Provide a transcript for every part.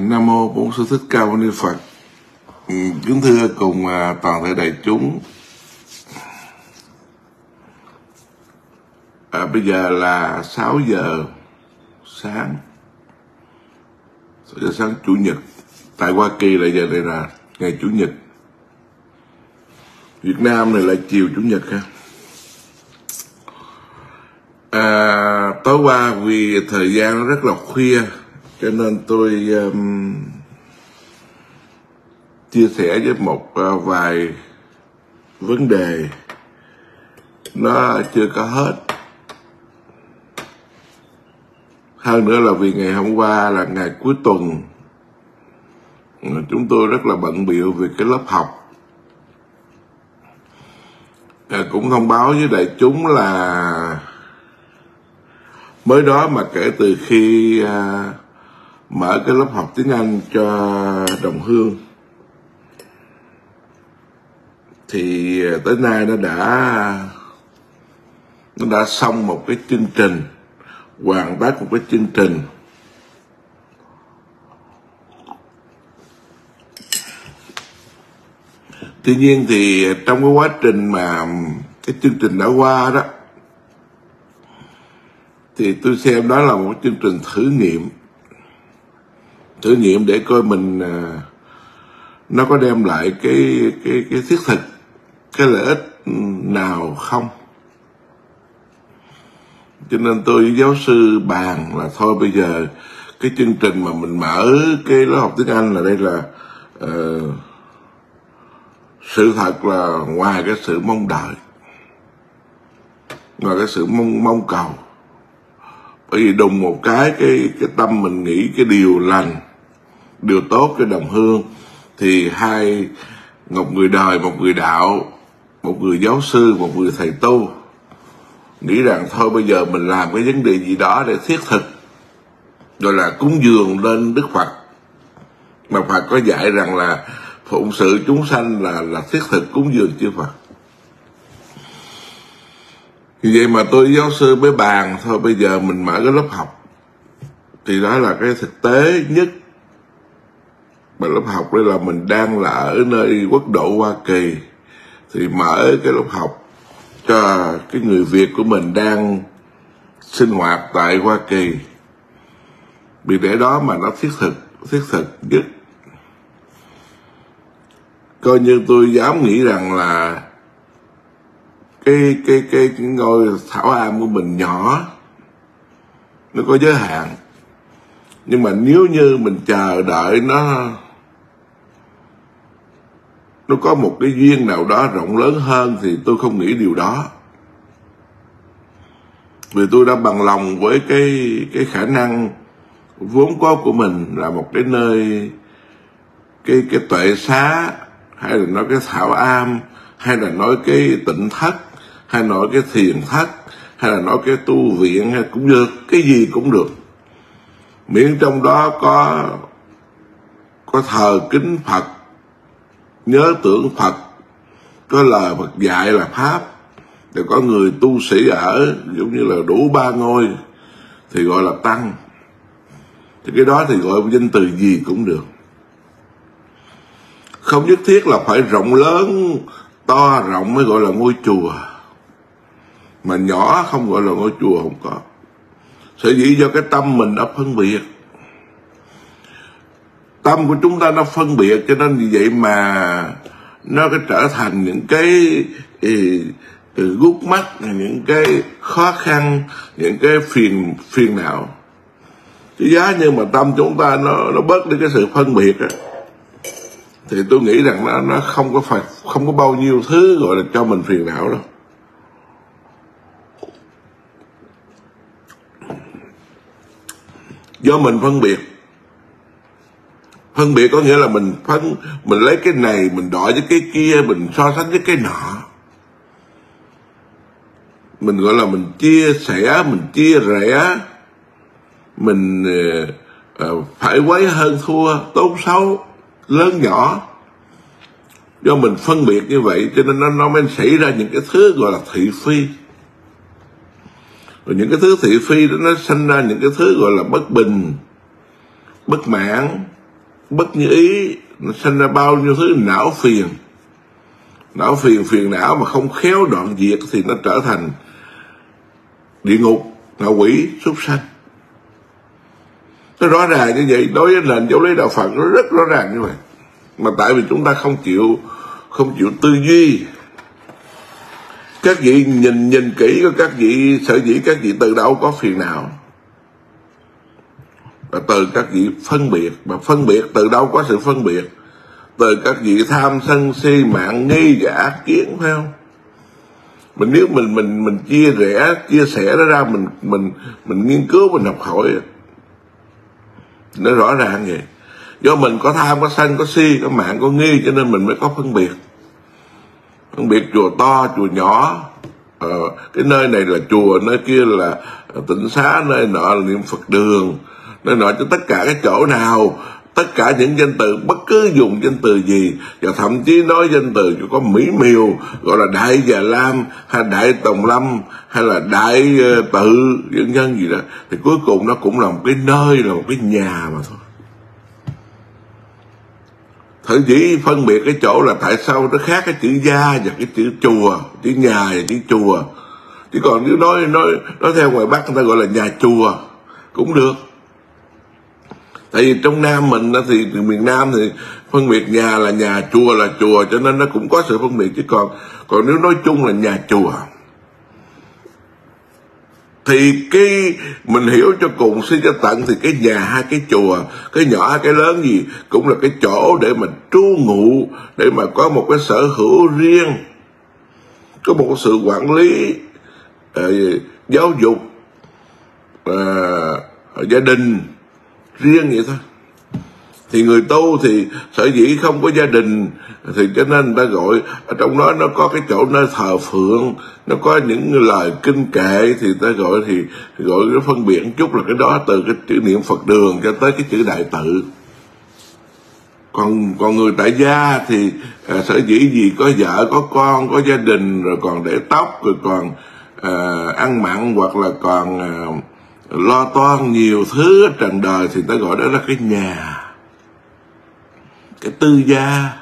Nam mô Bổn Sư Thích Ca Mâu Ni Phật. Ừ, Kính thưa cùng à, toàn thể đại chúng. À, bây giờ là 6 giờ sáng. 6 giờ sáng Chủ nhật. Tại Hoa Kỳ là giờ này là ngày Chủ nhật. Việt Nam này là chiều Chủ nhật ha. À, tối qua vì thời gian nó rất là khuya cho nên tôi um, chia sẻ với một uh, vài vấn đề. Nó chưa có hết. Hơn nữa là vì ngày hôm qua là ngày cuối tuần chúng tôi rất là bận biệu về cái lớp học. À, cũng thông báo với đại chúng là mới đó mà kể từ khi à, mở cái lớp học tiếng Anh cho đồng hương. Thì ờ, tới nay nó đã nó đã xong một cái chương trình, hoàn tất một cái chương trình. Tuy nhiên thì trong cái quá trình mà cái chương trình đã qua đó, thì tôi xem đó là một chương trình thử nghiệm thử nghiệm để coi mình à, nó có đem lại cái cái cái thiết thực cái lợi ích nào không? Cho nên tôi với giáo sư bàn là thôi bây giờ cái chương trình mà mình mở cái lớp học tiếng Anh là đây là uh, sự thật là ngoài cái sự mong đợi ngoài cái sự mong mong cầu. Bởi vì đùng một cái cái cái tâm mình nghĩ cái điều lành điều tốt cho đồng hương, thì hai, một người đời, một người đạo, một người giáo sư, một người thầy tu. Nghĩ rằng thôi bây giờ mình làm cái vấn đề gì đó để thiết thực rồi là cúng dường lên đức phật. Mà phật có dạy rằng là phụng sự chúng sanh là là thiết thực cúng dường chư phật. Vì vậy mà tôi giáo sư mới bàn, thôi bây giờ mình mở cái lớp học. Thì đó là cái thực tế nhất mà lớp học đây là mình đang là ở nơi quốc độ Hoa Kỳ. Thì mở cái lớp học cho cái người Việt của mình đang sinh hoạt tại Hoa Kỳ. Vì để đó mà nó thiết thực thiết thực nhất. Coi như tôi dám nghĩ rằng là cái cái cái, cái ngôi thảo am của mình nhỏ nó có giới hạn. Nhưng mà nếu như mình chờ đợi nó nó có một cái duyên nào đó rộng lớn hơn thì tôi không nghĩ điều đó. Vì tôi đã bằng lòng với cái cái khả năng vốn có của mình là một cái nơi, cái cái tuệ xá, hay là nói cái thảo am, hay là nói cái tịnh thất, hay nói cái thiền thất, hay là nói cái tu viện, hay cũng được, cái gì cũng được. Miễn trong đó có có thờ kính phật nhớ tưởng phật. Có lời phật dạy là pháp. Thì có người tu sĩ ở, giống như là đủ ba ngôi, thì gọi là tăng. Thì cái đó thì gọi danh từ gì cũng được. Không nhất thiết là phải rộng lớn, to, rộng mới gọi là ngôi chùa. Mà nhỏ không gọi là ngôi chùa không có. Sở dĩ do cái tâm mình đã phân biệt tâm của chúng ta nó phân biệt cho nên vì vậy mà nó có trở thành những cái ừ, ý, gút mắt những cái khó khăn những cái phiền phiền não. Chứ giá như mà tâm chúng ta nó nó bớt đi cái sự phân biệt á thì tôi nghĩ rằng nó nó không có phải không có bao nhiêu thứ gọi là cho mình phiền não đâu. Do mình phân biệt phân biệt có nghĩa là mình phân mình lấy cái này mình đổi với cái kia mình so sánh với cái nọ. Mình gọi là mình chia sẻ mình chia rẽ mình uh, phải quấy hơn thua tốt xấu lớn nhỏ. Do mình phân biệt như vậy cho nên nó, nó mới xảy ra những cái thứ gọi là thị phi. Rồi những cái thứ thị phi đó nó sinh ra những cái thứ gọi là bất bình bất mãn bất như ý, nó sinh ra bao nhiêu thứ não phiền. Não phiền phiền não mà không khéo đoạn diệt thì nó trở thành địa ngục ngạ quỷ, súc sanh. Nó rõ ràng như vậy, đối với nền giáo lý đạo phật nó rất rõ ràng như vậy. Mà tại vì chúng ta không chịu không chịu tư duy. Các vị nhìn nhìn kỹ, các vị sở dĩ các vị từ đâu có phiền não và từ các vị phân biệt. Mà phân biệt từ đâu có sự phân biệt? Từ các vị tham sân si mạng nghi giả kiến phải không? Mình nếu mình mình mình chia rẽ chia sẻ nó ra mình mình mình nghiên cứu mình học hỏi. Nó rõ ràng vậy. Do mình có tham có sân có si có mạng có nghi cho nên mình mới có phân biệt. Phân biệt chùa to chùa nhỏ. Ờ, cái nơi này là chùa nơi kia là tỉnh xá nơi nọ là niệm phật đường nơi nói cho tất cả các chỗ nào, tất cả những danh từ, bất cứ dùng danh từ gì. Và thậm chí nói danh từ có mỹ miều, gọi là đại già lam, hay đại tòng lâm, hay là đại ờ, tự dân dân gì đó. Thì cuối cùng nó cũng là một cái nơi, là một cái nhà mà thôi. Thử chỉ phân biệt cái chỗ là tại sao nó khác cái chữ gia và cái chữ chùa, chữ nhà và chữ chùa. Chứ còn nếu nói nói nói theo ngoài bắc, người ta gọi là nhà chùa cũng được tại vì trong nam mình thì miền nam thì phân biệt nhà là nhà chùa là chùa cho nên nó cũng có sự phân biệt chứ còn còn nếu nói chung là nhà chùa. Thì cái mình hiểu cho cùng xin cho tận thì cái nhà hay cái chùa cái nhỏ hay cái lớn gì cũng là cái chỗ để mà trú ngụ để mà có một cái sở hữu riêng có một sự quản lý uh, giáo dục uh, gia đình riêng vậy thôi. Thì người tu thì sở dĩ không có gia đình thì cho nên người ta gọi ở trong đó nó có cái chỗ nơi thờ phượng nó có những lời kinh kệ thì ta gọi thì, thì gọi cái phân biệt chút là cái đó từ cái chữ niệm phật đường cho tới cái chữ đại tự. Còn còn người tại gia thì à, sở dĩ gì có vợ có con có gia đình rồi còn để tóc rồi còn à, ăn mặn hoặc là còn à, lo toan nhiều thứ trần đời thì ta gọi đó là cái nhà, cái tư gia.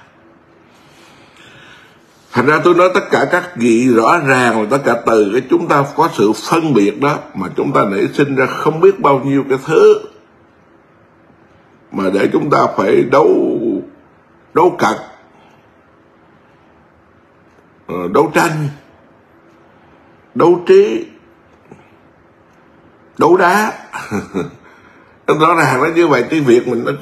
Thành ra tôi nói tất cả các vị rõ ràng là tất cả từ cái chúng ta có sự phân biệt đó, mà chúng ta nảy sinh ra không biết bao nhiêu cái thứ mà để chúng ta phải đấu đấu cật ờ, đấu tranh, đấu trí đấu đá. Rõ ràng nó như vậy tiếng Việt mình nó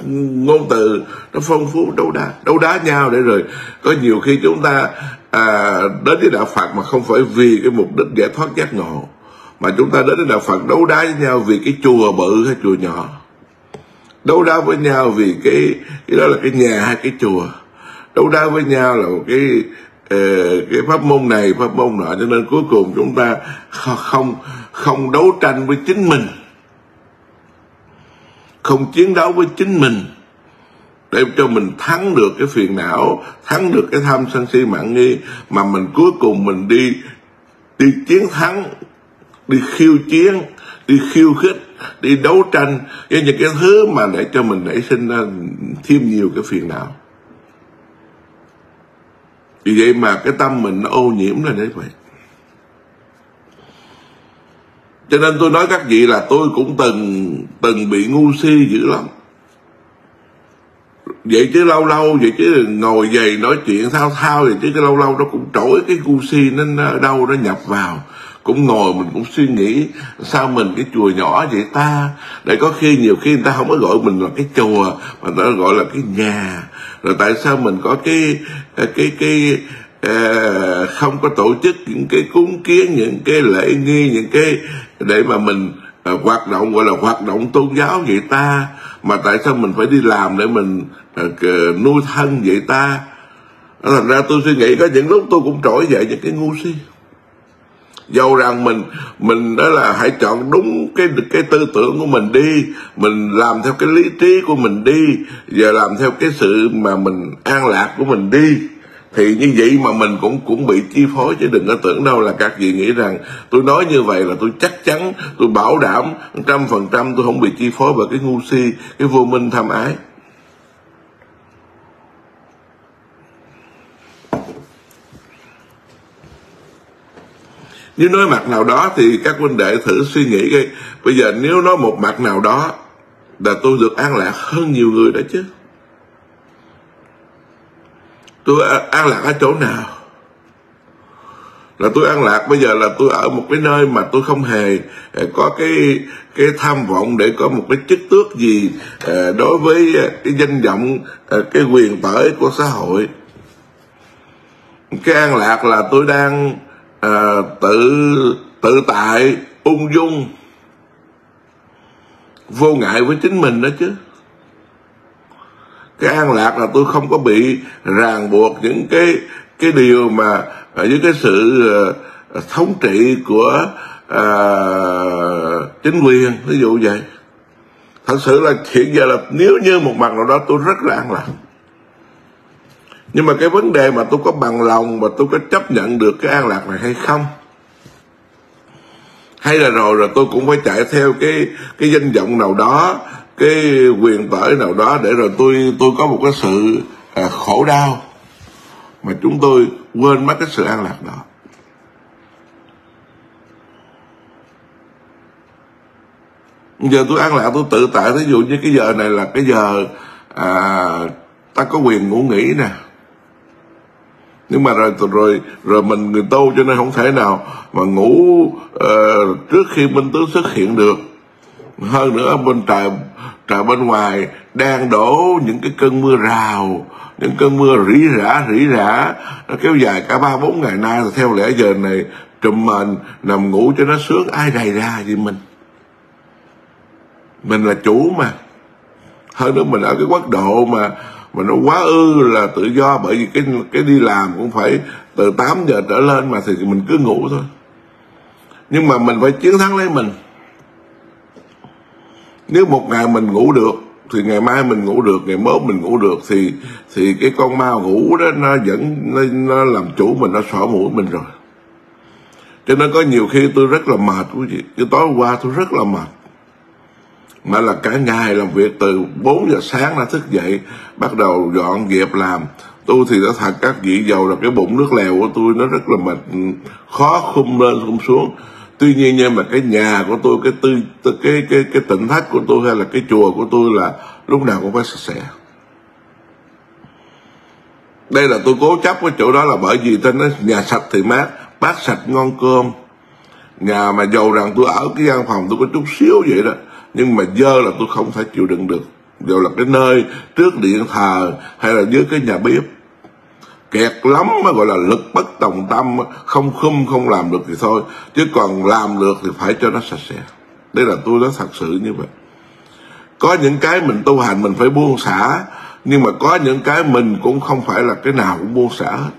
ngôn từ nó phong phú đấu đá. Đấu đá nhau để rồi có nhiều khi chúng ta à, đến với đạo phật mà không phải vì cái mục đích giải thoát giác ngộ mà chúng ta đến với đạo phật đấu đá với nhau vì cái chùa bự hay chùa nhỏ. Đấu đá với nhau vì cái cái đó là cái nhà hay cái chùa. Đấu đá với nhau là một cái Ờ, cái pháp môn này, pháp môn nọ, cho nên cuối cùng chúng ta không không đấu tranh với chính mình. Không chiến đấu với chính mình. Để cho mình thắng được cái phiền não, thắng được cái tham sân si mạng nghi, mà mình cuối cùng mình đi đi chiến thắng, đi khiêu chiến, đi khiêu khích, đi đấu tranh với những cái thứ mà để cho mình nảy sinh ra thêm nhiều cái phiền não vì vậy mà cái tâm mình nó ô nhiễm là đấy vậy. Cho nên tôi nói các vị là tôi cũng từng từng bị ngu si dữ lắm. Vậy chứ lâu lâu, vậy chứ ngồi dày nói chuyện thao thao vậy chứ cái lâu lâu nó cũng trỗi cái ngu si nó ở đâu nó nhập vào. Cũng ngồi mình cũng suy nghĩ sao mình cái chùa nhỏ vậy ta? Để có khi nhiều khi người ta không có gọi mình là cái chùa, mà người ta gọi là cái nhà rồi tại sao mình có cái cái cái, uh, không có tổ chức những cái cúng kiến những cái lễ nghi những cái để mà mình uh, hoạt động gọi là hoạt động tôn giáo vậy ta? Mà tại sao mình phải đi làm để mình uh, nuôi thân vậy ta? Thành ra tôi suy nghĩ có những lúc tôi cũng trỗi dậy những cái ngu si dầu rằng mình mình đó là hãy chọn đúng cái cái tư tưởng của mình đi. Mình làm theo cái lý trí của mình đi và làm theo cái sự mà mình an lạc của mình đi. Thì như vậy mà mình cũng cũng bị chi phối chứ đừng có tưởng đâu là các vị nghĩ rằng tôi nói như vậy là tôi chắc chắn, tôi bảo đảm trăm phần trăm tôi không bị chi phối bởi cái ngu si, cái vô minh tham ái. Nếu nói mặt nào đó thì các huynh đệ thử suy nghĩ cái bây giờ nếu nói một mặt nào đó là tôi được an lạc hơn nhiều người đó chứ. Tôi an lạc ở chỗ nào? Là tôi an lạc, bây giờ là tôi ở một cái nơi mà tôi không hề à, có cái cái tham vọng để có một cái chức tước gì à, đối với à, cái danh vọng cái quyền tởi của xã hội. Cái an lạc là tôi đang à, tự tự tại ung dung. Vô ngại với chính mình đó chứ. Cái an lạc là tôi không có bị ràng buộc những cái cái điều mà với cái sự ờ, thống trị của à, chính quyền ví dụ vậy. Thật sự là hiện giờ là nếu như một mặt nào đó tôi rất là an lạc nhưng mà cái vấn đề mà tôi có bằng lòng và tôi có chấp nhận được cái an lạc này hay không? Hay là rồi rồi tôi cũng phải chạy theo cái cái danh vọng nào đó cái quyền tởi nào đó để rồi tôi tôi có một cái sự à, khổ đau mà chúng tôi quên mất cái sự an lạc đó. Giờ tôi an lạc tôi tự tại. Ví dụ như cái giờ này là cái giờ à, ta có quyền ngủ nghỉ nè nhưng mà rồi rồi rồi mình người tu cho nên không thể nào mà ngủ uh, trước khi minh tướng xuất hiện được. Hơn nữa bên trời trời bên ngoài đang đổ những cái cơn mưa rào những cơn mưa rỉ rả rỉ rả. Nó kéo dài cả ba bốn ngày nay theo lẽ giờ này trùm mền nằm ngủ cho nó sướng ai đầy ra gì mình? Mình là chủ mà. Hơn nữa mình ở cái quốc độ mà mà nó quá ư là tự do bởi vì cái cái đi làm cũng phải từ 8 giờ trở lên mà thì mình cứ ngủ thôi. Nhưng mà mình phải chiến thắng lấy mình. Nếu một ngày mình ngủ được thì ngày mai mình ngủ được ngày mốt mình ngủ được thì thì cái con ma ngủ đó nó vẫn nó, nó làm chủ mình nó xỏ mũi mình rồi. Cho nên có nhiều khi tôi rất là mệt quý vị. Cái tối qua tôi rất là mệt mà là cả ngày làm việc từ 4 giờ sáng đã thức dậy, bắt đầu dọn dẹp làm. Tôi thì đã thật, các vị giàu là cái bụng nước lèo của tôi, nó rất là mệt ừ, khó khum lên khum xuống. Tuy nhiên nhưng mà cái nhà của tôi, cái tư cái cái cái tỉnh thất của tôi hay là cái chùa của tôi là lúc nào cũng phải sạch sẽ. Đây là tôi cố chấp cái chỗ đó là bởi vì tên nó nhà sạch thì mát, bát sạch ngon cơm. Nhà mà giàu rằng tôi ở cái gian phòng tôi có chút xíu vậy đó nhưng mà dơ là tôi không thể chịu đựng được. Đều là cái nơi trước điện thờ hay là dưới cái nhà bếp. Kẹt lắm mới gọi là lực bất tòng tâm, không khum, không làm được thì thôi. Chứ còn làm được thì phải cho nó sạch sẽ. Đây là tôi nói thật sự như vậy. Có những cái mình tu hành mình phải buông xả, nhưng mà có những cái mình cũng không phải là cái nào cũng buông xả hết.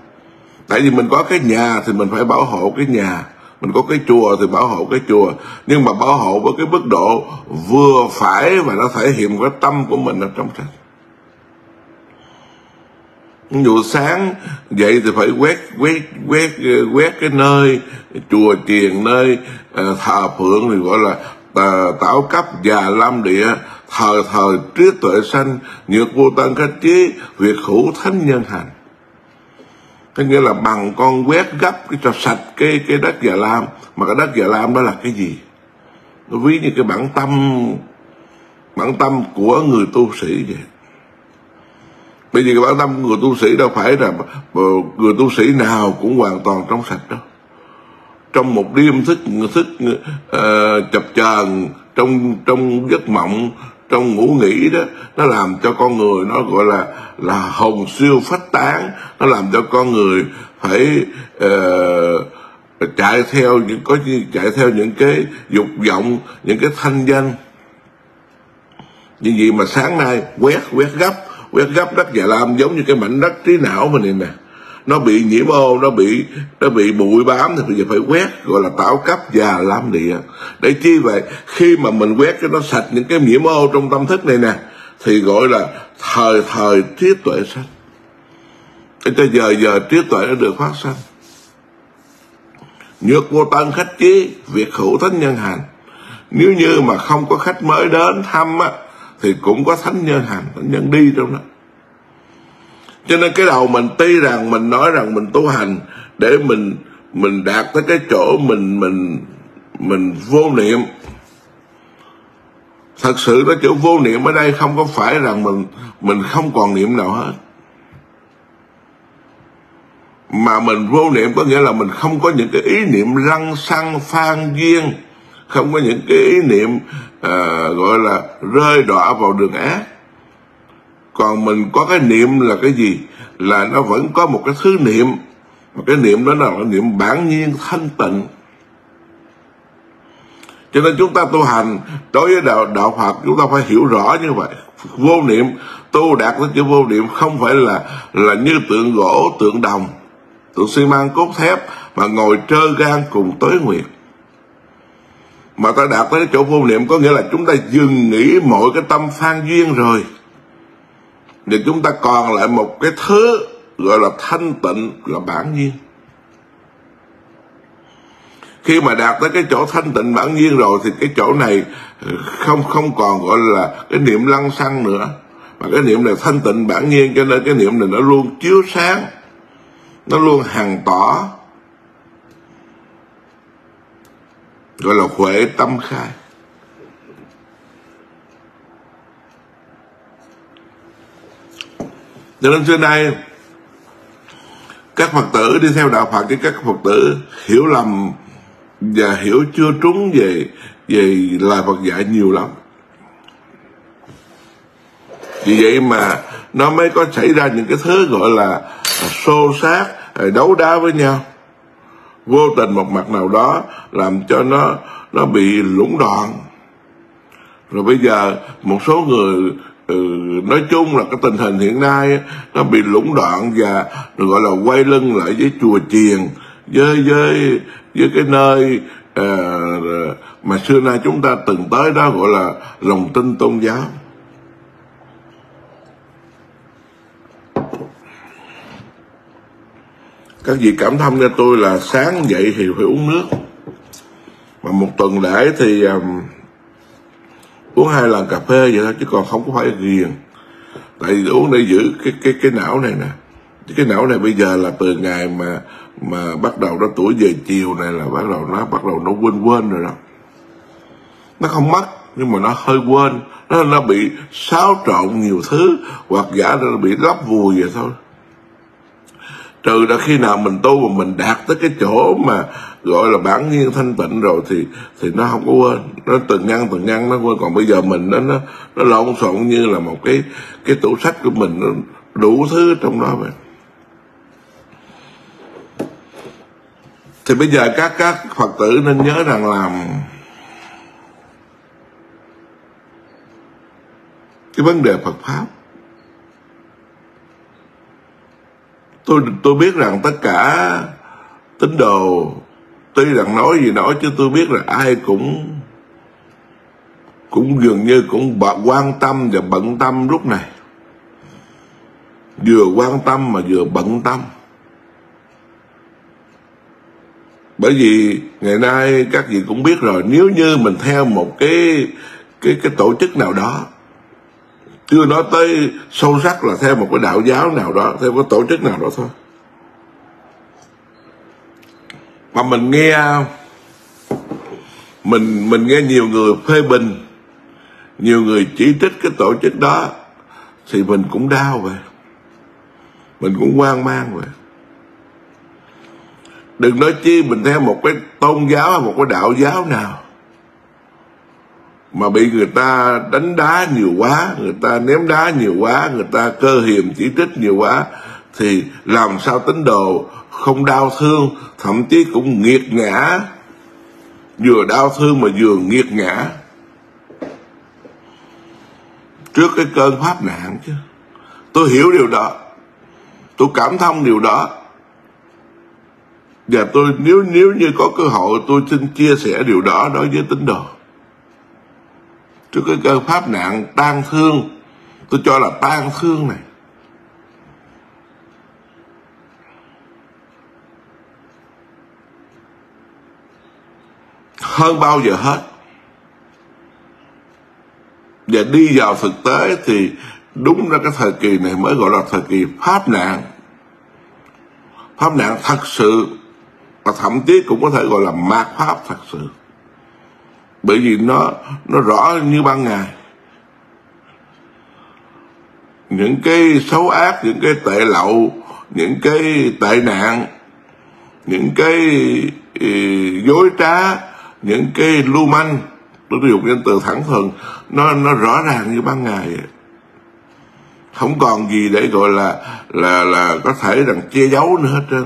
Tại vì mình có cái nhà thì mình phải bảo hộ cái nhà mình có cái chùa thì bảo hộ cái chùa. Nhưng mà bảo hộ với cái mức độ vừa phải và nó thể hiện cái tâm của mình ở trong sạch ví dụ sáng dậy thì phải quét quét quét quét cái nơi chùa chiền nơi uh, thờ phượng thì gọi là uh, tảo cấp già lam địa thờ thờ trí tuệ sanh nhược vô tân khách trí việc hữu thánh nhân hành có nghĩa là bằng con quét gấp cái cho sạch cái cái đất già lam. Mà cái đất già lam đó là cái gì? Nó ví như cái bản tâm bản tâm của người tu sĩ vậy. Bởi vì cái bản tâm của người tu sĩ đâu phải là người tu sĩ nào cũng hoàn toàn trong sạch đâu. Trong một đêm thức thức uh, chập chờn trong trong giấc mộng trong ngủ nghỉ đó nó làm cho con người nó gọi là là hồn siêu phát tán nó làm cho con người phải uh, chạy theo những có chạy theo những cái dục vọng những cái thanh danh. Như vậy mà sáng nay quét quét gấp quét gấp đất già lam giống như cái mảnh đất trí não mình này nè nó bị nhiễm ô, nó bị nó bị bụi bám, thì bây giờ phải quét, gọi là tảo cấp già lam địa. Để chi vậy? Khi mà mình quét cho nó sạch những cái nhiễm ô trong tâm thức này nè, thì gọi là thời thời trí tuệ sanh. Để cho giờ giờ trí tuệ nó được phát sanh. Nhược vô tân khách chí, việc hữu thánh nhân hành. Nếu như mà không có khách mới đến thăm á, thì cũng có thánh nhân hành, thánh nhân đi trong đó cho nên cái đầu mình tuy rằng mình nói rằng mình tu hành để mình mình đạt tới cái chỗ mình mình mình vô niệm. Thật sự nó chữ vô niệm ở đây không có phải rằng mình mình không còn niệm nào hết. Mà mình vô niệm có nghĩa là mình không có những cái ý niệm lăng xăng phan duyên. Không có những cái ý niệm uh, gọi là rơi đọa vào đường ác còn mình có cái niệm là cái gì? Là nó vẫn có một cái thứ niệm. Mà cái niệm đó là cái niệm bản nhiên thanh tịnh. Cho nên chúng ta tu hành, đối với đạo đạo Phật, chúng ta phải hiểu rõ như vậy. Vô niệm, tu đạt tới chữ vô niệm không phải là là như tượng gỗ, tượng đồng, tượng xi măng cốt thép mà ngồi trơ gan cùng tối nguyệt. Mà ta đạt tới chỗ vô niệm có nghĩa là chúng ta dừng nghĩ mọi cái tâm phan duyên rồi thì chúng ta còn lại một cái thứ gọi là thanh tịnh, là bản nhiên. Khi mà đạt tới cái chỗ thanh tịnh bản nhiên rồi, thì cái chỗ này ờ, không không còn gọi là cái niệm lăng xăng nữa. Mà cái niệm này thanh tịnh bản nhiên, cho nên cái niệm này nó luôn chiếu sáng, nó luôn hằng tỏ. Gọi là huệ tâm khai. Cho nên xưa nay, các phật tử đi theo đạo phật thì các phật tử hiểu lầm và hiểu chưa trúng về về lời phật dạy nhiều lắm. Vì vậy mà nó mới có xảy ra những cái thứ gọi là xô xát ờ, đấu đá với nhau. Vô tình một mặt nào đó làm cho nó nó bị lũng đoạn. Rồi bây giờ một số người ừ, nói chung là cái tình hình hiện nay nó bị lũng đoạn và gọi là quay lưng lại với chùa chiền với với với cái nơi à, mà xưa nay chúng ta từng tới đó gọi là lòng tin tôn giáo. Các vị cảm thông cho tôi là sáng dậy thì phải uống nước. Mà một tuần lễ thì um, uống hai lần cà phê vậy thôi, chứ còn không có phải ghiền. Tại vì uống để giữ cái cái cái não này nè. Cái não này bây giờ là từ ngày mà mà bắt đầu nó tuổi về chiều này là bắt đầu nó bắt đầu nó quên quên rồi đó. Nó không mất, nhưng mà nó hơi quên. Nó nó bị xáo trộn nhiều thứ, hoặc giả nó bị lấp vùi vậy thôi. Trừ ra khi nào mình tu mà mình đạt tới cái chỗ mà gọi là bản nhiên thanh tịnh rồi thì thì nó không có quên. Nó từng ngăn từng ngăn, nó quên. Còn bây giờ mình nó nó nó lộn xộn như là một cái cái tủ sách của mình. Nó đủ thứ trong đó vậy thì bây giờ các các phật tử nên nhớ rằng là cái vấn đề phật pháp. Tôi tôi biết rằng tất cả tín đồ tuy rằng nói gì nói chứ tôi biết là ai cũng cũng dường như cũng quan tâm và bận tâm lúc này. Vừa quan tâm mà vừa bận tâm. Bởi vì ngày nay các vị cũng biết rồi, nếu như mình theo một cái cái cái tổ chức nào đó, chưa nói tới sâu sắc là theo một cái đạo giáo nào đó, theo cái tổ chức nào đó thôi. Mà mình nghe, mình mình nghe nhiều người phê bình, nhiều người chỉ trích cái tổ chức đó, thì mình cũng đau vậy. Mình cũng hoang mang vậy. Đừng nói chi mình theo một cái tôn giáo hay một cái đạo giáo nào, mà bị người ta đánh đá nhiều quá, người ta ném đá nhiều quá, người ta cơ hiềm chỉ trích nhiều quá thì làm sao tín đồ không đau thương, thậm chí cũng nghiệt ngã. Vừa đau thương mà vừa nghiệt ngã. Trước cái cơn pháp nạn chứ. Tôi hiểu điều đó. Tôi cảm thông điều đó. Và tôi, nếu nếu như có cơ hội, tôi xin chia sẻ điều đó đối với tín đồ. Trước cái cơn pháp nạn tan thương, tôi cho là tan thương này. Hơn bao giờ hết. Và đi vào thực tế thì đúng ra cái thời kỳ này mới gọi là thời kỳ pháp nạn. Pháp nạn thật sự và thậm chí cũng có thể gọi là mạt pháp thật sự. Bởi vì nó nó rõ như ban ngày. Những cái xấu ác, những cái tệ lậu, những cái tệ nạn, những cái ừ, dối trá những cái lưu manh tôi dùng danh từ thẳng thừng nó nó rõ ràng như ban ngày. Không còn gì để gọi là là là có thể rằng che giấu nữa hết trơn.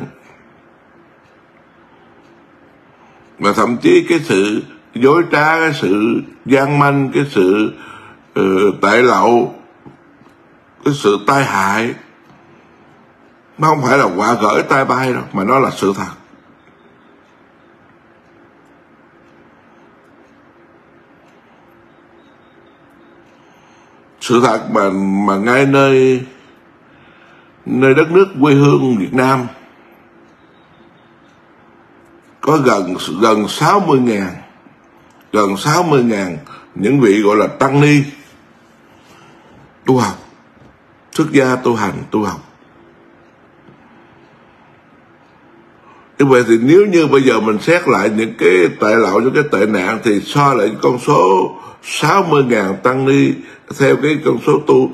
Mà thậm chí cái sự dối trá cái sự gian manh cái sự uh, tệ lậu cái sự tai hại nó không phải là quả gửi tai bay đâu mà nó là sự thật. Sự thật mà mà ngay nơi nơi đất nước quê hương Việt Nam có gần gần 60 ngàn, gần 60 ngàn những vị gọi là tăng ni tu học, xuất gia tu hành, tu học. Như vậy thì nếu như bây giờ mình xét lại những cái tệ lậu những cái tệ nạn thì so lại con số 60 ngàn tăng ni theo cái con số tu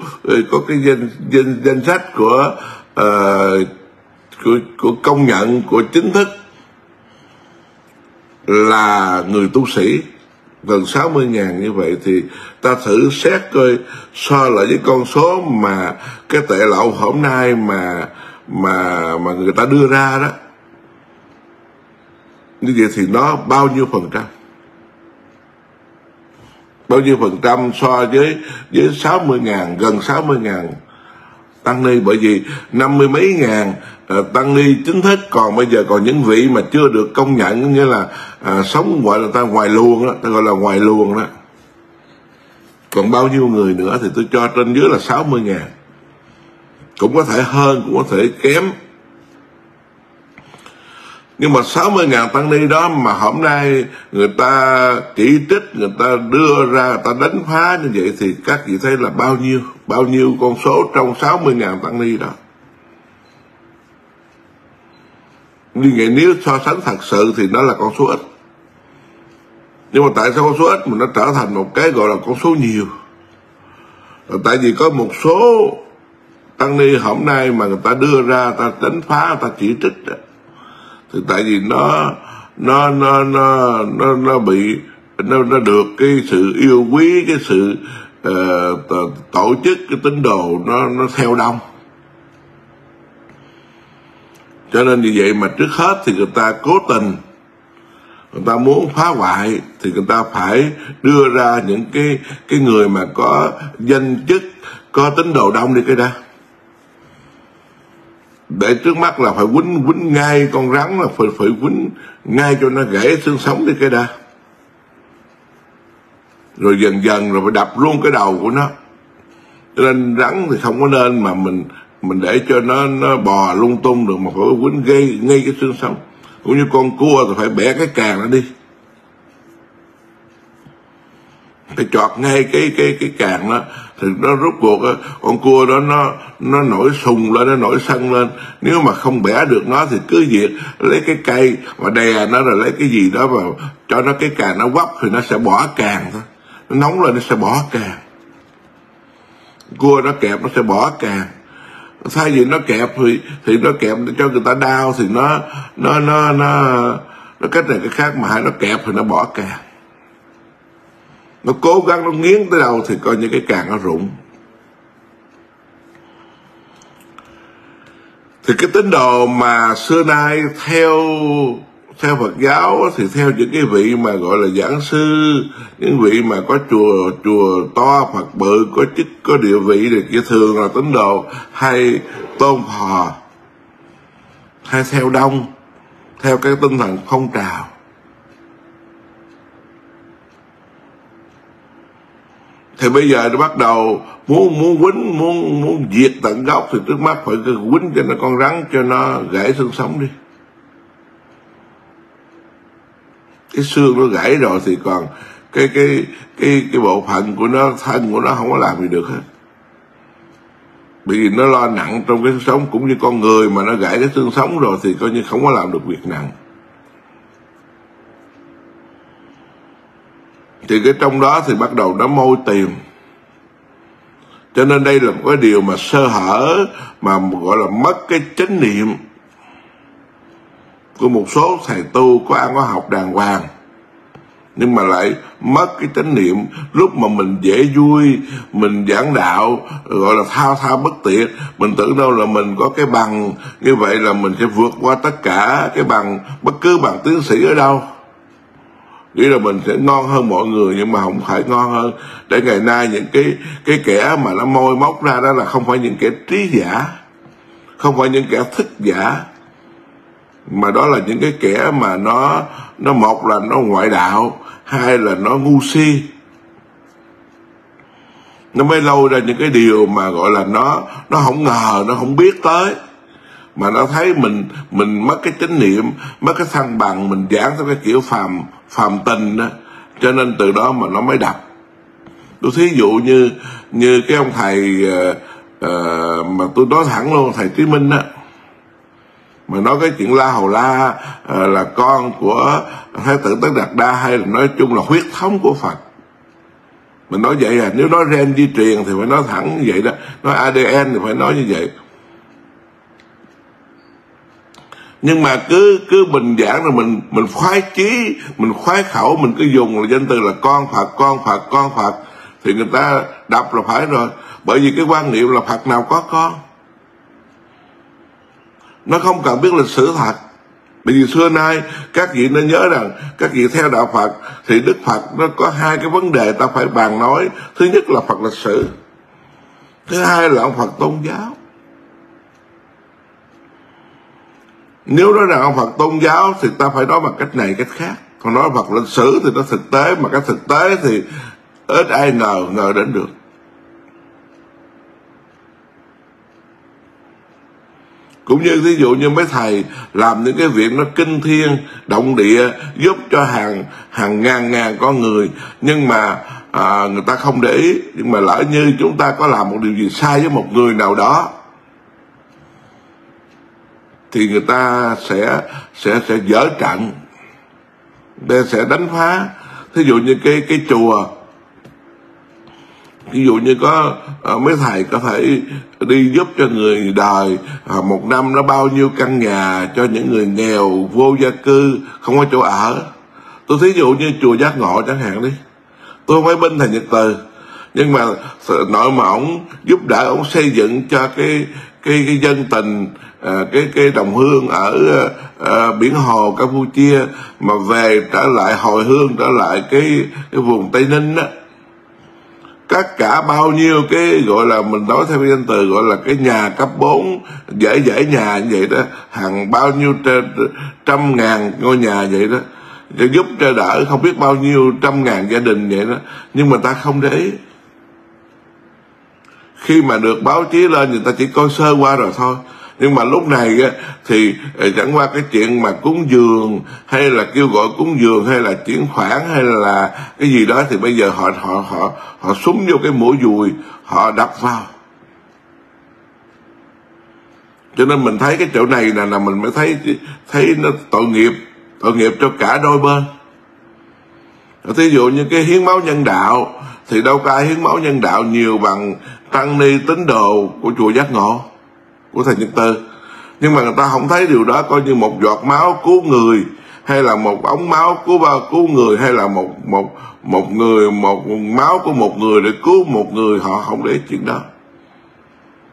có cái danh danh danh sách của uh, của, của công nhận của chính thức là người tu sĩ. Gần 60 ngàn như vậy thì ta thử xét coi so lại với con số mà cái tệ lậu hôm nay mà mà mà người ta đưa ra đó như vậy thì nó bao nhiêu phần trăm? Bao nhiêu phần trăm so với với 60 ngàn gần 60 ngàn tăng ni? Bởi vì năm mươi mấy ngàn uh, tăng ni chính thức. Còn bây giờ còn những vị mà chưa được công nhận nghĩa là uh, sống gọi là ta ngoài luồng đó ta gọi là ngoài luồng đó. Còn bao nhiêu người nữa thì tôi cho trên dưới là 60 ngàn. Cũng có thể hơn cũng có thể kém nhưng mà 60 ngàn tăng ni đó mà hôm nay người ta chỉ trích, người ta đưa ra, người ta đánh phá như vậy thì các vị thấy là bao nhiêu bao nhiêu con số trong 60 ngàn tăng ni đó. Như vậy nếu so sánh thật sự thì nó là con số ít. Nhưng mà tại sao con số ít? Mà nó trở thành một cái gọi là con số nhiều. Là tại vì có một số tăng ni hôm nay mà người ta đưa ra ta đánh phá, người ta chỉ trích đó thì tại vì nó nó nó nó nó, nó bị nó nó được cái sự yêu quý cái sự uh, tổ chức cái tín đồ nó nó theo đông. Cho nên như vậy mà trước hết thì người ta cố tình người ta muốn phá hoại thì người ta phải đưa ra những cái cái người mà có danh chức có tín đồ đông đi cái đó để trước mắt là phải quýnh quýnh ngay con rắn là phải phải quýnh ngay cho nó gãy xương sống đi cái đã. Rồi dần dần rồi phải đập luôn cái đầu của nó. Cho nên rắn thì không có nên mà mình mình để cho nó nó bò lung tung được mà phải quýnh gây ngay cái xương sống. Cũng như con cua thì phải bẻ cái càng nó đi. Phải chọt ngay cái cái cái càng đó thì nó rút cuộc con cua đó nó nó nổi sùng lên, nó nổi sân lên. Nếu mà không bẻ được nó thì cứ việc lấy cái cây mà đè nó rồi lấy cái gì đó vào cho nó cái càng nó quắp thì nó sẽ bỏ càng thôi. Nó nóng lên nó sẽ bỏ càng. Cua nó kẹp nó sẽ bỏ càng. Thay vì nó kẹp thì thì nó kẹp cho người ta đau thì nó nó nó nó nó cách này cái khác mà hai nó kẹp thì nó bỏ càng nó cố gắng, nó nghiến tới đâu thì coi như cái càng nó rụng. Thì cái tín đồ mà xưa nay theo theo Phật giáo thì theo những cái vị mà gọi là giảng sư, những vị mà có chùa chùa to, Phật bự, có chức, có địa vị thì kia thường là tín đồ hay tôn thờ, hay theo đông, theo cái tinh thần phong trào. Thì bây giờ nó bắt đầu muốn muốn quýnh, muốn muốn diệt tận gốc thì trước mắt phải cứ quýnh cho nó con rắn, cho nó gãy xương sống đi. Cái xương nó gãy rồi thì còn cái cái cái cái bộ phận của nó, thân của nó không có làm gì được hết. Bởi vì nó lo nặng trong cái xương sống, cũng như con người mà nó gãy cái xương sống rồi thì coi như không có làm được việc nặng. Thì cái trong đó thì bắt đầu nó môi tiền. Cho nên đây là một cái điều mà sơ hở, mà gọi là mất cái chánh niệm của một số thầy tu có ăn có học đàng hoàng. Nhưng mà lại mất cái chánh niệm lúc mà mình dễ vui, mình giảng đạo, gọi là thao thao bất tiện. Mình tưởng đâu là mình có cái bằng, như vậy là mình sẽ vượt qua tất cả cái bằng, bất cứ bằng tiến sĩ ở đâu nghĩ là mình sẽ ngon hơn mọi người, nhưng mà không phải ngon hơn. Để ngày nay những cái cái kẻ mà nó môi móc ra đó là không phải những kẻ trí giả, không phải những kẻ thức giả, mà đó là những cái kẻ mà nó nó một là nó ngoại đạo, hai là nó ngu si. Nó mới lâu ra những cái điều mà gọi là nó nó không ngờ, nó không biết tới mà nó thấy mình mình mất cái chánh niệm mất cái thăng bằng mình giảng theo cái kiểu phàm phàm tình đó. Cho nên từ đó mà nó mới đập. Tôi thí dụ như như cái ông thầy uh, uh, mà tôi nói thẳng luôn thầy Trí Minh á. Mà nói cái chuyện La Hầu La uh, là con của Thái tử Tất Đạt Đa hay là nói chung là huyết thống của Phật. Mình nói vậy à nếu nói gen di truyền thì phải nói thẳng như vậy đó. Nói ADN thì phải nói như vậy. Nhưng mà cứ cứ bình giảng rồi mình mình khoái chí, mình khoái khẩu, mình cứ dùng là danh từ là con phật con phật con phật thì người ta đọc là phải rồi bởi vì cái quan niệm là phật nào có con nó không cần biết lịch sử thật bởi vì xưa nay, các vị nên nhớ rằng, các vị theo đạo Phật, thì Đức Phật nó có hai cái vấn đề ta phải bàn nói. Thứ nhất là Phật lịch sử. Thứ hai là ông Phật tôn giáo. Nếu nói rằng ông Phật tôn giáo thì ta phải nói bằng cách này cách khác. Còn nói Phật lịch sử thì nó thực tế mà cái thực tế thì ít ai ngờ ngờ đến được. Cũng như ví dụ như mấy thầy làm những cái việc nó kinh thiên động địa giúp cho hàng hàng ngàn ngàn con người. Nhưng mà à, người ta không để ý. Nhưng mà lỡ như chúng ta có làm một điều gì sai với một người nào đó thì người ta sẽ sẽ sẽ dở trận, để sẽ đánh phá. Thí dụ như cái cái chùa ví dụ như có ờ, mấy thầy có thể đi giúp cho người đời ờ, một năm nó bao nhiêu căn nhà cho những người nghèo, vô gia cư, không có chỗ ở. Tôi thí dụ như chùa giác ngộ chẳng hạn đi. Tôi không phải binh thầy nhật từ, nhưng mà nội mà ổng giúp đỡ, ổng xây dựng cho cái cái cái dân tình à, cái cái đồng hương ở à, biển hồ campuchia mà về trở lại hồi hương trở lại cái cái vùng tây ninh á tất cả bao nhiêu cái gọi là mình nói theo danh từ gọi là cái nhà cấp 4 dễ dễ nhà như vậy đó hàng bao nhiêu trăm ngàn ngôi nhà vậy đó để giúp cho đỡ không biết bao nhiêu trăm ngàn gia đình vậy đó nhưng mà ta không để ý. Khi mà được báo chí lên người ta chỉ coi sơ qua rồi thôi nhưng mà lúc này thì ờ, chẳng qua cái chuyện mà cúng dường, hay là kêu gọi cúng dường, hay là chuyển khoản, hay là cái gì đó, thì bây giờ họ họ họ họ súng vô cái mũi dùi, họ đập vào. Cho nên mình thấy cái chỗ này là là mình mới thấy thấy nó tội nghiệp tội nghiệp cho cả đôi bên. Thí dụ như cái hiến máu nhân đạo, thì đâu có ai hiến máu nhân đạo nhiều bằng tăng ni tín đồ của chùa giác ngộ của thầy nhật tư nhưng mà người ta không thấy điều đó coi như một giọt máu cứu người, hay là một ống máu cứu bao cứu người, hay là một một một người, một máu của một người để cứu một người. Họ không để chuyện đó.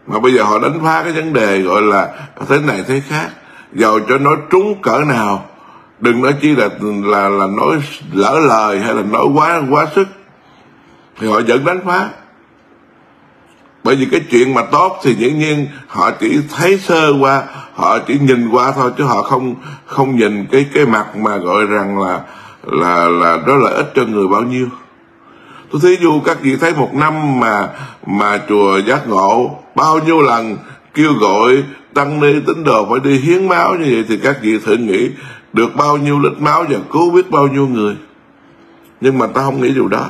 Mà bây giờ họ đánh phá cái vấn đề gọi là thế này thế khác. Giàu cho nó trúng cỡ nào, đừng nói chi là là là nói lỡ lời hay là nói quá quá sức. Thì họ vẫn đánh phá bởi vì cái chuyện mà tốt thì dĩ nhiên họ chỉ thấy sơ qua, họ chỉ nhìn qua thôi, chứ họ không không nhìn cái cái mặt mà gọi rằng là là là đó là ích cho người bao nhiêu. Tôi thí dụ các vị thấy một năm mà mà chùa giác ngộ bao nhiêu lần kêu gọi tăng ni tín đồ phải đi hiến máu như vậy, thì các vị thử nghĩ được bao nhiêu lít máu và cứu biết bao nhiêu người. Nhưng mà ta không nghĩ điều đó.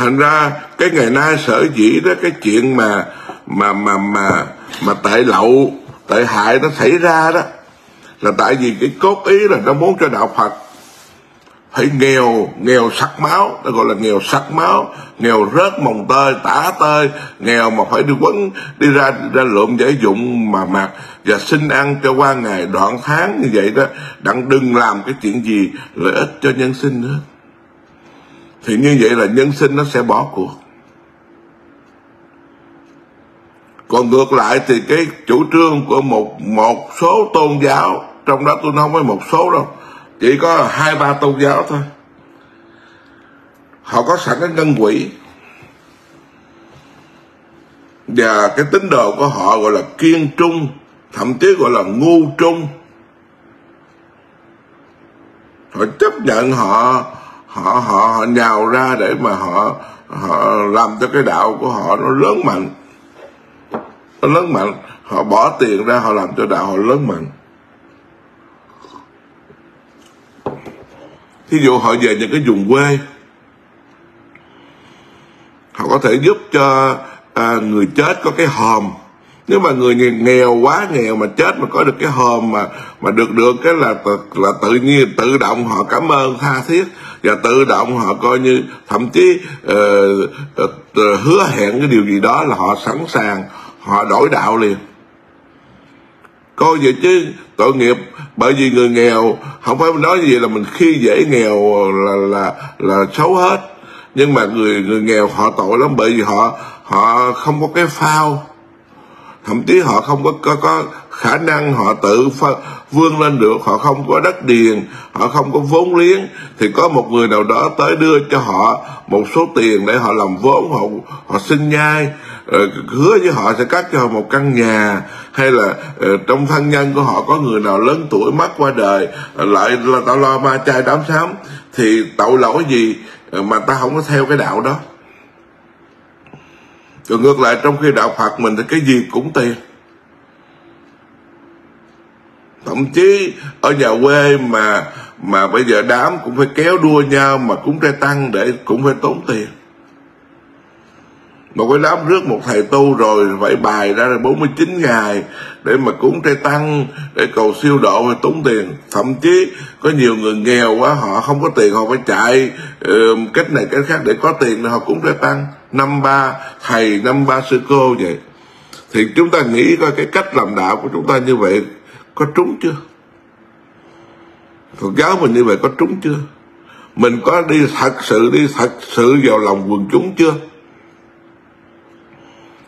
Thành ra cái ngày nay sở dĩ đó, cái chuyện mà mà mà mà mà tại lậu tại hại nó xảy ra đó, là tại vì cái cốt ý là nó muốn cho đạo phật phải nghèo nghèo sắc máu, nó gọi là nghèo sắc máu, nghèo rớt mồng tơi, tả tơi, nghèo mà phải đi quấn, đi ra ra lượm giải dụng mà mặc, và xin ăn cho qua ngày đoạn tháng như vậy đó, đặng đừng làm cái chuyện gì lợi ích cho nhân sinh nữa thì như vậy là nhân sinh nó sẽ bỏ cuộc. Còn ngược lại thì cái chủ trương của một một số tôn giáo, trong đó tôi không với một số đâu, chỉ có hai, ba tôn giáo thôi. Họ có sẵn cái ngân quỹ. Và cái tín đồ của họ gọi là kiên trung, thậm chí gọi là ngu trung. Họ chấp nhận họ họ họ họ nhào ra để mà họ họ làm cho cái đạo của họ nó lớn mạnh. Nó lớn mạnh. Họ bỏ tiền ra họ làm cho đạo họ lớn mạnh. Thí dụ họ về những cái vùng quê họ có thể giúp cho à, người chết có cái hòm. Nếu mà người nghèo quá nghèo mà chết mà có được cái hòm mà mà được được cái là là tự nhiên tự động họ cảm ơn tha thiết và tự động họ coi như thậm chí uh, uh, hứa hẹn cái điều gì đó là họ sẵn sàng họ đổi đạo liền. Coi vậy chứ tội nghiệp bởi vì người nghèo không phải nói gì là mình khi dễ nghèo là là là xấu hết. Nhưng mà người người nghèo họ tội lắm bởi vì họ họ không có cái phao thậm chí họ không có có, có khả năng họ tự vươn lên được. Họ không có đất điền họ không có vốn liếng. Thì có một người nào đó tới đưa cho họ một số tiền để họ làm vốn họ họ sinh nhai. Rồi hứa với họ sẽ cắt cho họ một căn nhà. Hay là ờ, trong thân nhân của họ có người nào lớn tuổi mất qua đời ờ, lại là tao lo ma chai đám sám thì tội lỗi gì ờ, mà ta không có theo cái đạo đó còn ngược lại trong khi đạo Phật mình thì cái gì cũng tiền thậm chí ở nhà quê mà mà bây giờ đám cũng phải kéo đua nhau mà cúng trai tăng để cũng phải tốn tiền. Một cái đám rước một thầy tu rồi phải bài ra là 49 ngày để mà cúng trai tăng để cầu siêu độ phải tốn tiền. Thậm chí có nhiều người nghèo quá họ không có tiền họ phải chạy uh, cách này cách khác để có tiền để họ cúng trai tăng năm ba, thầy năm ba sư cô vậy. Thì chúng ta nghĩ coi cái cách làm đạo của chúng ta như vậy có trúng chưa? Phật giáo mình như vậy có trúng chưa? Mình có đi thật sự, đi thật sự vào lòng quần chúng chưa?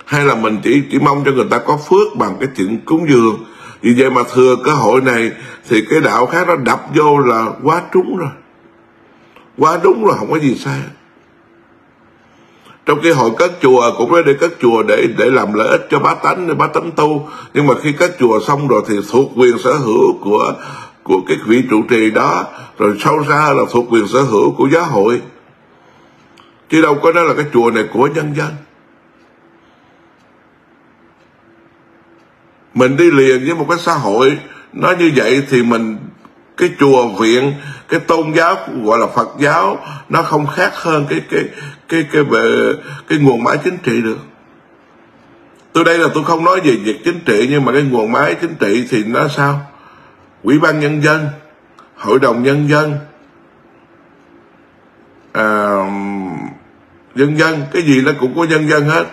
Hay là mình chỉ chỉ mong cho người ta có phước bằng cái chuyện cúng dường? Vì vậy mà thừa cơ hội này thì cái đạo khác nó đập vô là quá trúng rồi. Quá đúng rồi, không có gì sai trong khi hội cất chùa cũng phải đi cất chùa để để làm lợi ích cho bá tánh để bá tánh tu. Nhưng mà khi cất chùa xong rồi thì thuộc quyền sở hữu của của cái vị trụ trì đó. Rồi sau ra là thuộc quyền sở hữu của giáo hội. Chứ đâu có nói là cái chùa này của nhân dân. Mình đi liền với một cái xã hội nó như vậy thì mình, cái chùa viện, cái tôn giáo, gọi là Phật giáo, nó không khác hơn cái cái cái cái về cái nguồn máy chính trị được. Tôi đây là tôi không nói về việc chính trị nhưng mà cái nguồn máy chính trị thì nó sao? Ủy ban nhân dân hội đồng nhân dân à, dân dân cái gì nó cũng có nhân dân hết.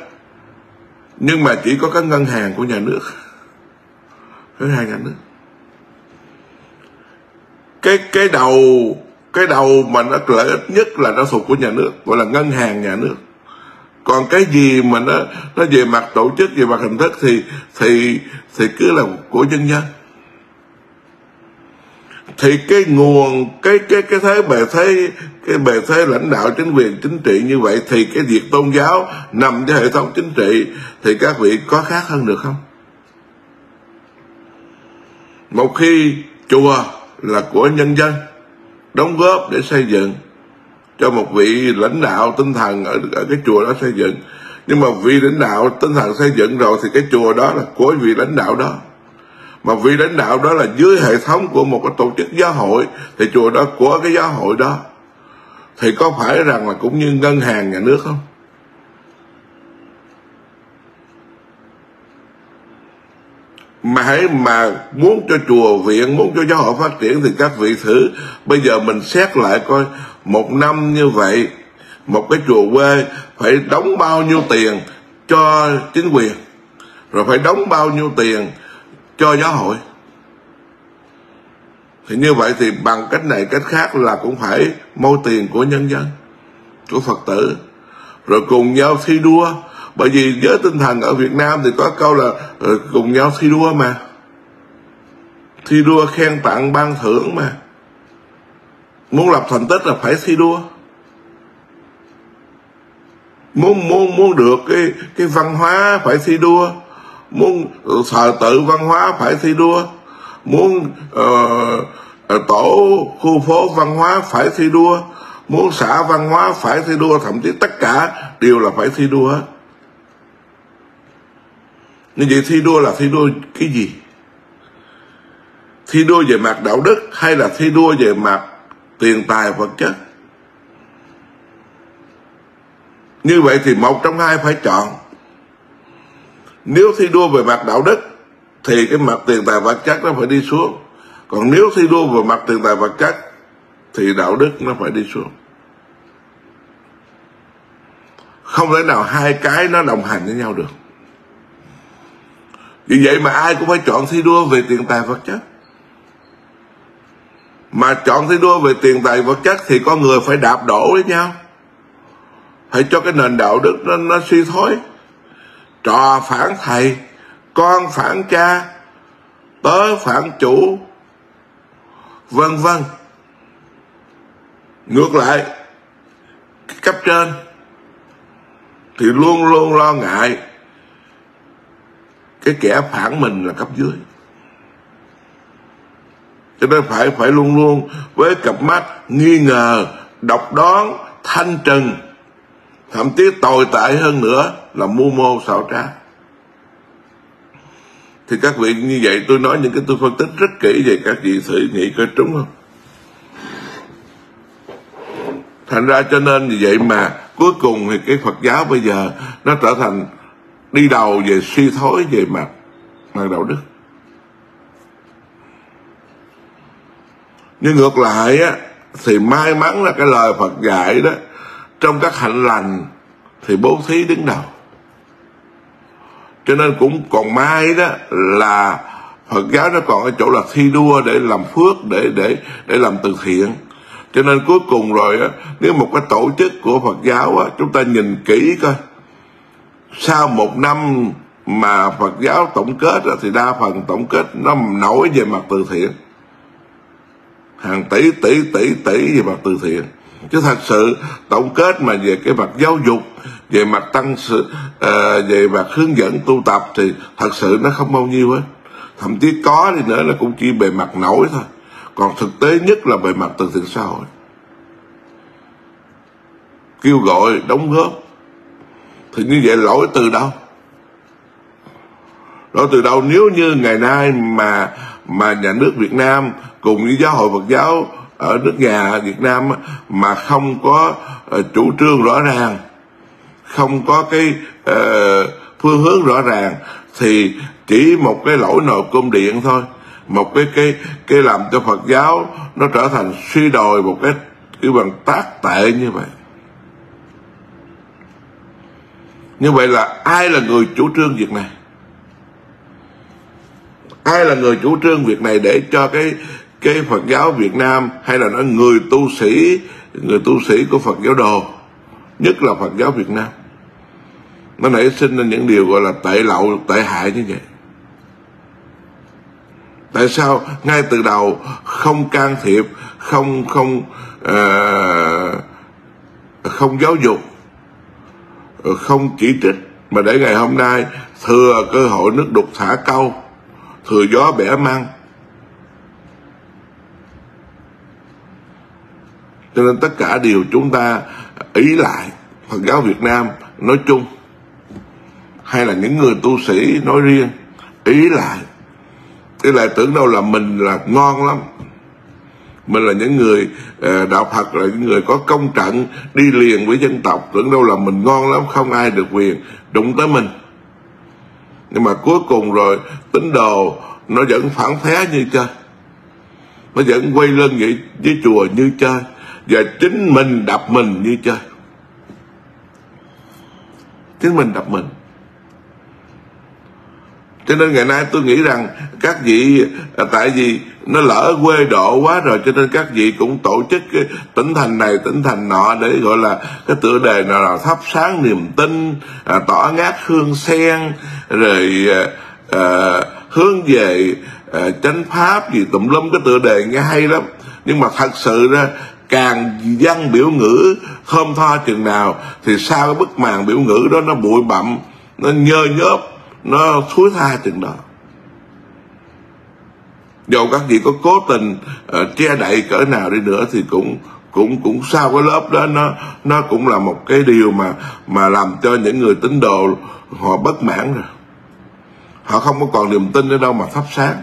Nhưng mà chỉ có cái ngân hàng của nhà nước. Ngân hàng nhà nước. Cái cái đầu cái đầu mà nó lợi ích nhất là nó thuộc của nhà nước, gọi là ngân hàng nhà nước. Còn cái gì mà nó nó về mặt tổ chức, về mặt hình thức thì thì thì cứ là của nhân dân. Thì cái nguồn, cái cái cái thế bề thế, cái bề thế lãnh đạo chính quyền chính trị như vậy thì cái việc tôn giáo nằm trong hệ thống chính trị thì các vị có khác hơn được không? Một khi chùa là của nhân dân đóng góp để xây dựng cho một vị lãnh đạo tinh thần ở, ở cái chùa đó xây dựng. Nhưng mà vị lãnh đạo tinh thần xây dựng rồi thì cái chùa đó là của vị lãnh đạo đó. Mà vị lãnh đạo đó là dưới hệ thống của một cái tổ chức giáo hội thì chùa đó của cái giáo hội đó. Thì có phải rằng là cũng như ngân hàng nhà nước không? Mà hãy mà muốn cho chùa viện, muốn cho giáo hội phát triển thì các vị thử. Bây giờ mình xét lại coi, một năm như vậy, một cái chùa quê phải đóng bao nhiêu tiền cho chính quyền? Rồi phải đóng bao nhiêu tiền cho giáo hội? Thì như vậy thì bằng cách này, cách khác là cũng phải môi tiền của nhân dân, của phật tử. Rồi cùng nhau thi đua bởi vì giới tinh thần ở việt nam thì có câu là ờ, cùng nhau thi đua mà. Thi đua khen tặng ban thưởng mà. Muốn lập thành tích là phải thi đua. Muốn muốn muốn được cái cái văn hóa phải thi đua. Muốn thờ tự văn hóa phải thi đua. Muốn uh, tổ khu phố văn hóa phải thi đua. Muốn xã văn hóa phải thi đua. Thậm chí tất cả đều là phải thi đua. hết như vậy thi đua là thi đua cái gì? Thi đua về mặt đạo đức hay là thi đua về mặt tiền tài vật chất? Như vậy thì một trong hai phải chọn. Nếu thi đua về mặt đạo đức thì cái mặt tiền tài vật chất nó phải đi xuống. Còn nếu thi đua về mặt tiền tài vật chất thì đạo đức nó phải đi xuống. Không thể nào hai cái nó đồng hành với nhau được vì vậy mà ai cũng phải chọn thi đua về tiền tài vật chất. Mà chọn thi đua về tiền tài vật chất thì con người phải đạp đổ với nhau. Phải cho cái nền đạo đức nó, nó suy thoái. Trò phản thầy con phản cha tớ phản chủ vân vân. Ngược lại cấp trên thì luôn luôn lo ngại cái kẻ phản mình là cấp dưới. Cho nên phải phải luôn luôn với cặp mắt nghi ngờ, độc đoán, thanh trừng, thậm chí tồi tệ hơn nữa là mưu mô xảo trá. Thì các vị như vậy, tôi nói những cái tôi phân tích rất kỹ về các vị sự nghĩ có trúng không? Thành ra cho nên như vậy mà cuối cùng thì cái phật giáo bây giờ nó trở thành đi đầu về suy thoái về mặt mặt đạo đức. Nhưng ngược lại á, thì may mắn là cái lời phật dạy đó, trong các hạnh lành thì bố thí đứng đầu. Cho nên cũng còn may đó là Phật giáo nó còn ở chỗ là thi đua để làm phước, để để để làm từ thiện. Cho nên cuối cùng rồi á, nếu một cái tổ chức của Phật giáo á, chúng ta nhìn kỹ coi sau một năm mà Phật giáo tổng kết thì đa phần tổng kết nó nổi về mặt từ thiện. Hàng tỷ tỷ tỷ tỷ về mặt từ thiện. Chứ thật sự tổng kết mà về cái mặt giáo dục về mặt tăng sự uh, về mặt hướng dẫn tu tập thì thật sự nó không bao nhiêu hết. Thậm chí có thì nữa là cũng chỉ bề mặt nổi thôi. Còn thực tế nhất là bề mặt từ thiện xã hội. Kêu gọi đóng góp thì như vậy lỗi từ đâu? Lỗi từ đâu? Nếu như ngày nay mà mà nhà nước Việt Nam cùng với giáo hội Phật giáo ở nước nhà Việt Nam mà không có ờ, chủ trương rõ ràng không có cái uh, phương hướng rõ ràng thì chỉ một cái lỗi nội cung điện thôi. Một cái cái cái làm cho Phật giáo nó trở thành suy đồi một cái cái bằng tác tệ như vậy. Như vậy là ai là người chủ trương việc này? Ai là người chủ trương việc này để cho cái cái Phật giáo Việt Nam hay là nói người tu sĩ người tu sĩ của Phật giáo đồ nhất là Phật giáo Việt Nam? Nó nảy sinh ra những điều gọi là tệ lậu tệ hại như vậy. Tại sao ngay từ đầu không can thiệp không không uh, không giáo dục Ờ, không chỉ trích mà để ngày hôm nay thừa cơ hội nước đục thả câu, thừa gió bẻ măng. Cho nên tất cả điều chúng ta ý lại Phật giáo Việt Nam nói chung, hay là những người tu sĩ nói riêng, ý lại. Cái lại tưởng đâu là mình là ngon lắm mình là những người à, đạo Phật, là những người có công trận, đi liền với dân tộc. Tưởng đâu là mình ngon lắm, không ai được quyền đụng tới mình. Nhưng mà cuối cùng rồi, tín đồ, nó vẫn phản phé như chơi. Nó vẫn quay lưng vậy với chùa như chơi. Và chính mình đập mình như chơi. Chính mình đập mình cho nên ngày nay tôi nghĩ rằng các vị à, tại vì nó lỡ quê độ quá rồi cho nên các vị cũng tổ chức cái tỉnh thành này tỉnh thành nọ để gọi là cái tựa đề nào là thắp sáng niềm tin à, tỏ ngát hương sen rồi à, à, hướng về à, chánh pháp gì tùm lum cái tựa đề nghe hay lắm. Nhưng mà thật sự ra càng văn biểu ngữ thơm tho chừng nào thì sau cái bức màn biểu ngữ đó nó bụi bặm nó nhơ nhớp nó thúi tha chừng đó. Dầu các vị có cố tình uh, che đậy cỡ nào đi nữa thì cũng cũng cũng sau cái lớp đó nó nó cũng là một cái điều mà mà làm cho những người tín đồ họ bất mãn rồi. Họ không có còn niềm tin ở đâu mà thắp sáng.